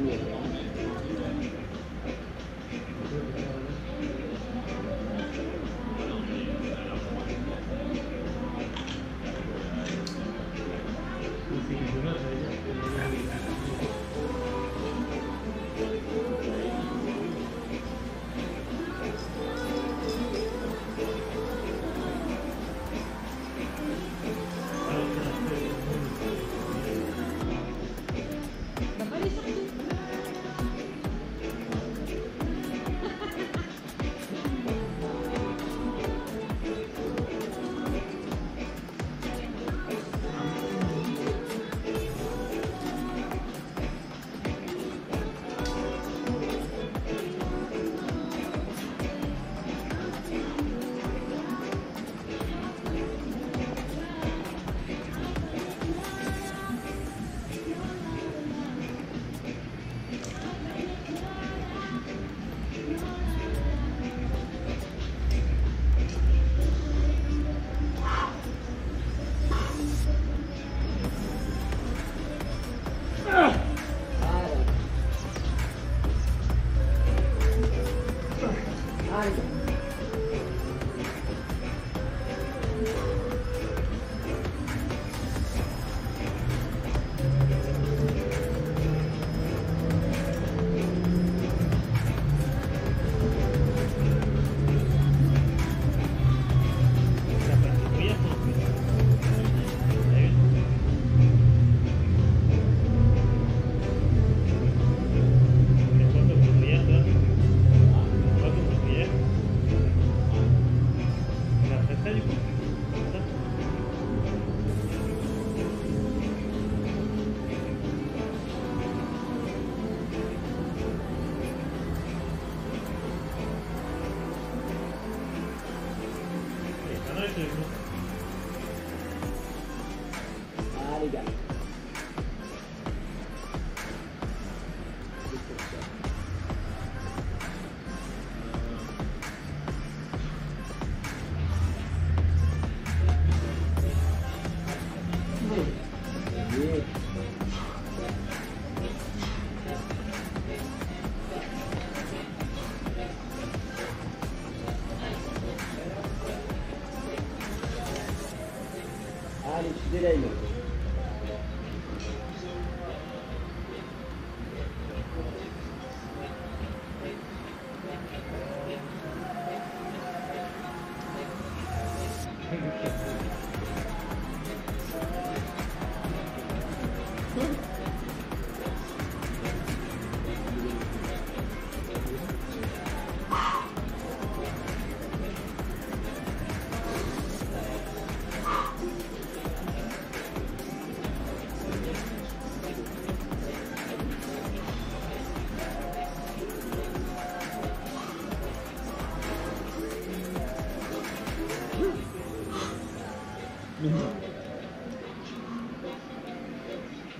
Ah les Allez, tu délayes. Mignon.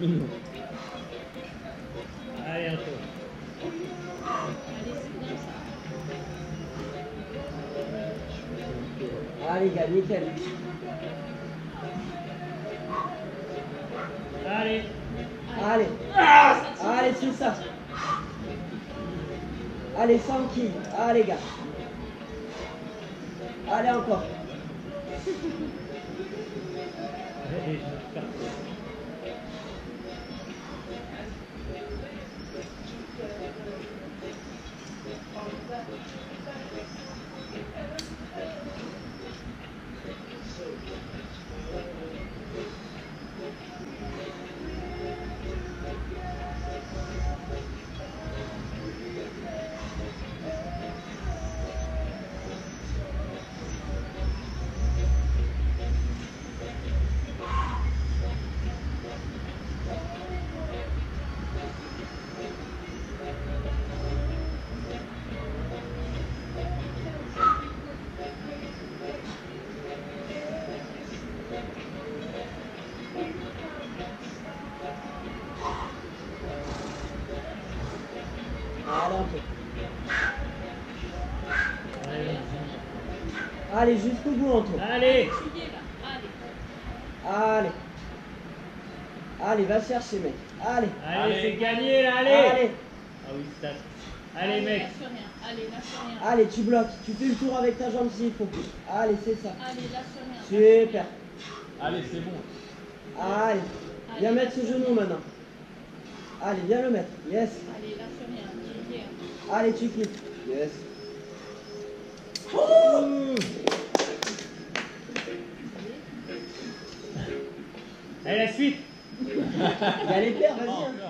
Allez, un tour. Ah les gars, nickel. Allez. Allez. Allez, c'est ça. Allez, sans qui Allez, gars. Allez, encore. Pars. Allez, jusqu'au bout, Anto. Allez. Allez. Allez, va chercher, mec. Allez. Allez, Allez. c'est gagné là, allez. Allez. Ah oui, ça. Allez, mec. Lâche rien. Allez, lâche rien. Allez, tu bloques. Tu fais le tour avec ta jambe s'il faut. Allez, c'est ça. Allez, lâche rien. Super. Allez, c'est bon. Allez. Viens mettre ce genou maintenant. Allez, viens le mettre. Yes. Allez, lâche rien. Allez, tu quittes. Yes. Allez, la suite. Il y a les paires, vas-y. hein.